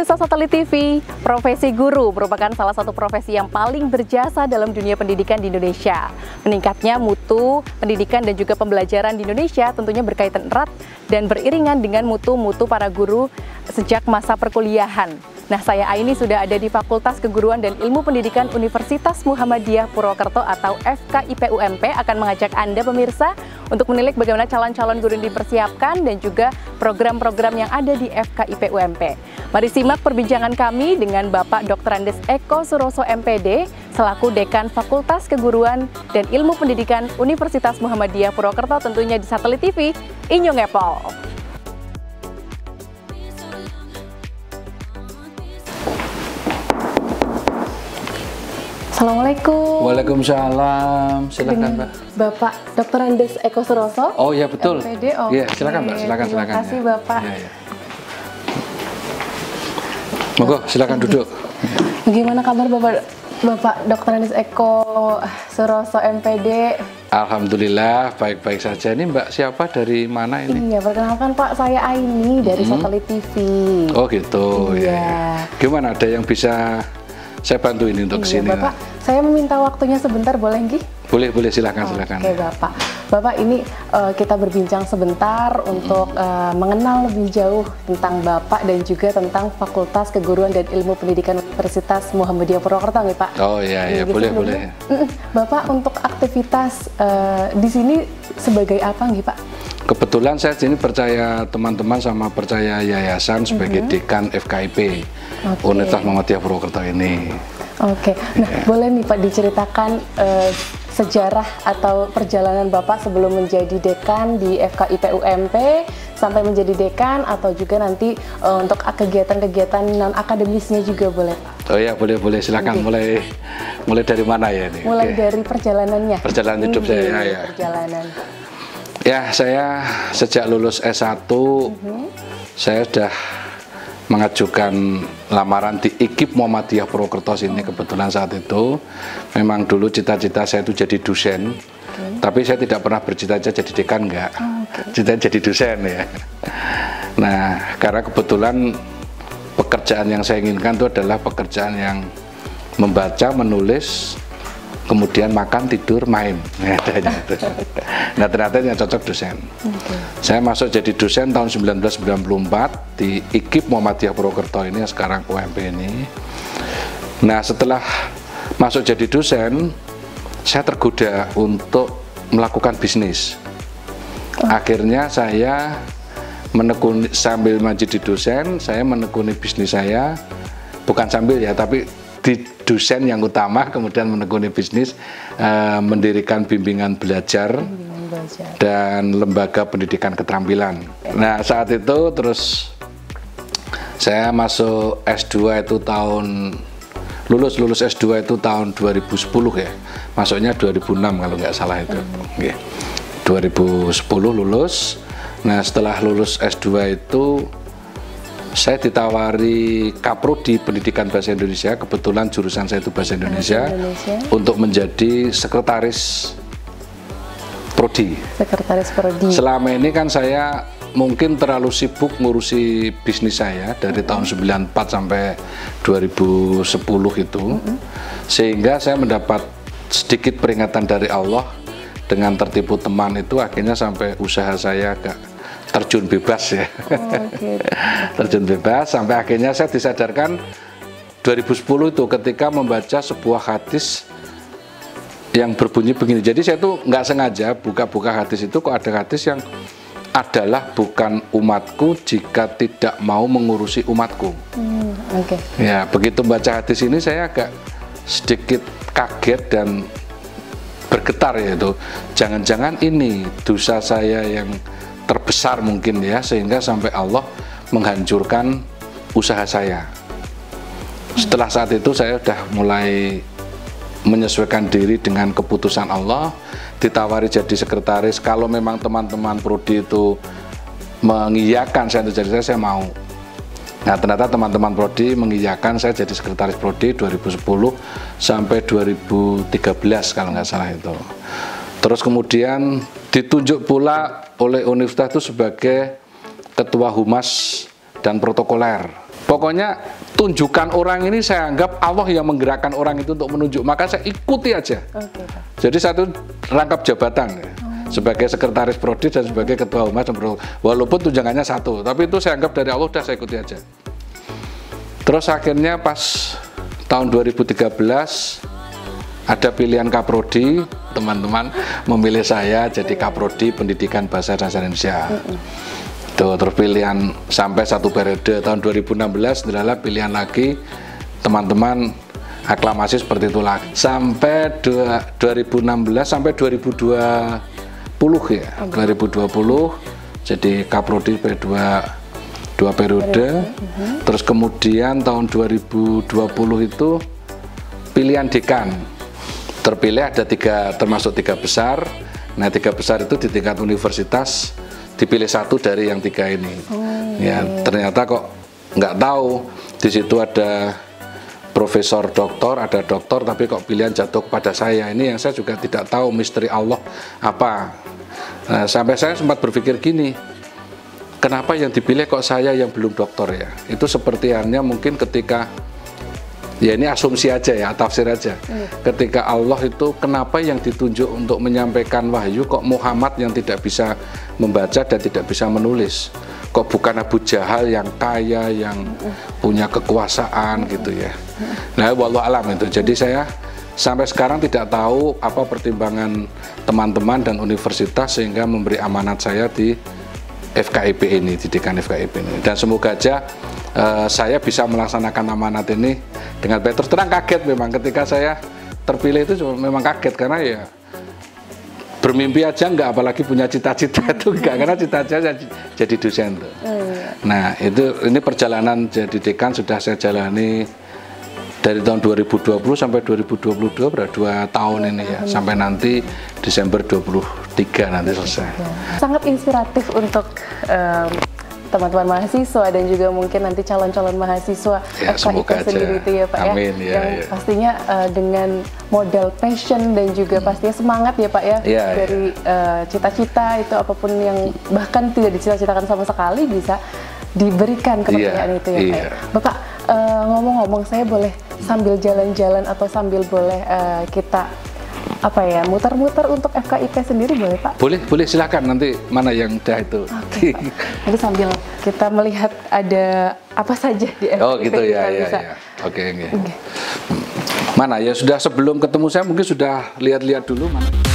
Pemirsa Satelit TV, profesi guru merupakan salah satu profesi yang paling berjasa dalam dunia pendidikan di Indonesia. Meningkatnya mutu pendidikan dan juga pembelajaran di Indonesia tentunya berkaitan erat dan beriringan dengan mutu-mutu para guru sejak masa perkuliahan. Nah, saya Aini sudah ada di Fakultas Keguruan dan Ilmu Pendidikan Universitas Muhammadiyah Purwokerto atau FKIPUMP akan mengajak Anda pemirsa untuk menilik bagaimana calon-calon guru yang dipersiapkan dan juga program-program yang ada di FKIPUMP. Mari simak perbincangan kami dengan Bapak Dr. Andes Eko Suroso MPD selaku Dekan Fakultas Keguruan dan Ilmu Pendidikan Universitas Muhammadiyah Purwokerto tentunya di Satelit TV Inyong Apple. Assalamualaikum. Waalaikumsalam. Silakan, Mbak. Bapak Dr. Andes Eko Suroso. Oh ya betul. MPD. Iya, silakan, Mbak. Silakan, Terima silakan. kasih, ya. Bapak. Ya, ya. Monggo, silakan duduk. Gimana kabar Bapak Bapak Dr. Andes Eko Suroso MPD? Alhamdulillah, baik-baik saja. Ini Mbak siapa dari mana ini? Iya, perkenalkan Pak, saya Aini dari Satelit TV. Oh gitu. Iya. ya, ya. Gimana? Ada yang bisa saya bantu ini untuk Iya, ke sini? Bapak, saya meminta waktunya sebentar boleh nggih? Boleh, boleh. Silakan, silakan. Oke Bapak, Bapak ini eh, kita berbincang sebentar untuk eh, mengenal lebih jauh tentang Bapak dan juga tentang Fakultas Keguruan dan Ilmu Pendidikan Universitas Muhammadiyah Purwokerto nih Pak. Oh iya, iya. Gitu Boleh, boleh. Bapak untuk aktivitas eh, di sini sebagai apa nih Pak? Kebetulan saya sini percaya teman-teman sama percaya yayasan sebagai dekan FKIP Mhm. Oke. Universitas Muhammadiyah Purwokerto ini. Oke, nah Iya. boleh nih Pak diceritakan eh, sejarah atau perjalanan Bapak sebelum menjadi dekan di FKIP UMP sampai menjadi dekan atau juga nanti eh, untuk kegiatan-kegiatan non akademisnya juga boleh Pak. Oh ya, boleh, boleh. Silakan. Mulai, mulai dari mana ya ini? Mulai Oke. dari perjalanannya. Perjalanan hidup saya, Iya, ya. Perjalanan. Ya, saya sejak lulus S1 saya sudah mengajukan lamaran di IKIP Muhammadiyah Purwokerto sini kebetulan saat itu. Memang dulu cita-cita saya itu jadi dosen tapi saya tidak pernah bercita-cita jadi dekan enggak cita jadi dosen ya. Nah karena kebetulan pekerjaan yang saya inginkan itu adalah pekerjaan yang membaca menulis kemudian makan tidur main. Nah, nah ternyata yang cocok dosen. Saya masuk jadi dosen tahun 1994 di IKIP Muhammadiyah Purwokerto ini yang sekarang UMP ini. Nah setelah masuk jadi dosen saya tergoda untuk melakukan bisnis. Akhirnya saya menekuni sambil menjadi dosen saya menekuni bisnis saya. Bukan sambil ya tapi di dosen yang utama kemudian menekuni bisnis eh, mendirikan bimbingan belajar Bimbingan belajar. dan lembaga pendidikan keterampilan. Nah saat itu terus saya masuk S2 itu tahun lulus lulus S2 itu tahun 2010 ya, masuknya 2006 kalau nggak salah itu. Oke. 2010 lulus. Nah setelah lulus S2 itu saya ditawari kaprodi pendidikan bahasa Indonesia kebetulan jurusan saya itu bahasa Indonesia, Indonesia. untuk menjadi sekretaris prodi. Sekretaris Prodi. Selama ini kan saya mungkin terlalu sibuk ngurusi bisnis saya dari tahun 94 sampai 2010 itu. Sehingga saya mendapat sedikit peringatan dari Allah dengan tertipu teman itu akhirnya sampai usaha saya agak terjun bebas ya. Oke. terjun bebas sampai akhirnya saya disadarkan 2010 itu ketika membaca sebuah hadis yang berbunyi begini. Jadi saya tuh nggak sengaja buka-buka hadis itu kok ada hadis yang adalah bukan umatku jika tidak mau mengurusi umatku. Hmm, Oke. Ya, begitu baca hadis ini saya agak sedikit kaget dan bergetar yaitu jangan-jangan ini dosa saya yang terbesar mungkin ya sehingga sampai Allah menghancurkan usaha saya. Setelah saat itu saya sudah mulai menyesuaikan diri dengan keputusan Allah, ditawari jadi sekretaris. Kalau memang teman-teman prodi itu mengiyakan saya untuk jadi saya, saya mau. Nah ternyata teman-teman prodi mengiyakan saya jadi sekretaris prodi 2010 sampai 2013 kalau nggak salah itu. Terus kemudian ditunjuk pula oleh universitas itu sebagai ketua humas dan protokoler. Pokoknya tunjukkan orang ini saya anggap Allah yang menggerakkan orang itu untuk menunjuk, maka saya ikuti aja. Oke. Jadi satu rangkap jabatan ya. sebagai sekretaris prodi dan sebagai ketua humas dan walaupun tunjangannya satu, tapi itu saya anggap dari Allah udah saya ikuti aja. Terus akhirnya pas tahun 2013 ada pilihan kaprodi, teman-teman memilih saya jadi kaprodi Pendidikan Bahasa dan Indonesia. Tuh, terus pilihan sampai satu periode tahun 2016 adalah pilihan lagi teman-teman aklamasi seperti itu lagi sampai dua- 2016 sampai 2020 ya 2020 jadi kaprodi P2 dua periode. Terus kemudian tahun 2020 itu pilihan dekan terpilih ada tiga termasuk tiga besar. Nah tiga besar itu di tingkat universitas dipilih satu dari yang tiga ini. Ya ternyata kok nggak tahu. Di situ ada profesor doktor ada doktor tapi kok pilihan jatuh kepada saya. Ini yang saya juga tidak tahu misteri Allah apa. Nah, sampai saya sempat berpikir gini kenapa yang dipilih kok saya yang belum doktor ya? Itu seperti halnya mungkin ketika ya ini asumsi aja ya tafsir aja. Ketika Allah itu kenapa yang ditunjuk untuk menyampaikan wahyu kok Muhammad yang tidak bisa membaca dan tidak bisa menulis? Kok bukan Abu Jahal yang kaya yang punya kekuasaan gitu ya? Nah wallahu alam itu. Jadi saya sampai sekarang tidak tahu apa pertimbangan teman-teman dan universitas sehingga memberi amanat saya di FKIP ini, didikan FKIP ini. Dan semoga aja eh, saya bisa melaksanakan amanat ini dengan baik. Terus terang kaget memang ketika saya terpilih itu memang kaget karena ya bermimpi aja nggak apalagi punya cita-cita itu enggak karena cita-cita jadi, jadi dosen tuh. Nah itu ini perjalanan jadi dekan sudah saya jalani dari tahun 2020 sampai 2022 berarti dua tahun ini ya sampai nanti Desember 23 nanti selesai. Sangat inspiratif untuk em, teman-teman mahasiswa dan juga mungkin nanti calon-calon mahasiswa Ya, FKIP semoga aja. sendiri itu ya Pak Amin, ya. ya, yang ya. pastinya eh, dengan modal passion dan juga pastinya semangat ya Pak ya Hmm. Ya, dari eh, cita-cita itu apa pun yang bahkan tidak dicita-citakan sama sekali bisa diberikan kepercayaan Iya, itu ya Pak. ya. iya. Bapak eh, ngomong-ngomong saya boleh sambil jalan-jalan atau sambil boleh eh, kita apa ya muter-muter untuk FKIP sendiri boleh Pak? Boleh, boleh silakan nanti mana yang udah itu. Oke, Pak. Nanti sambil kita melihat ada apa saja di FKIP oh gitu ya, ya, bisa. ya. Oke, oke. Mana ya sudah sebelum ketemu saya mungkin sudah lihat-lihat dulu mana.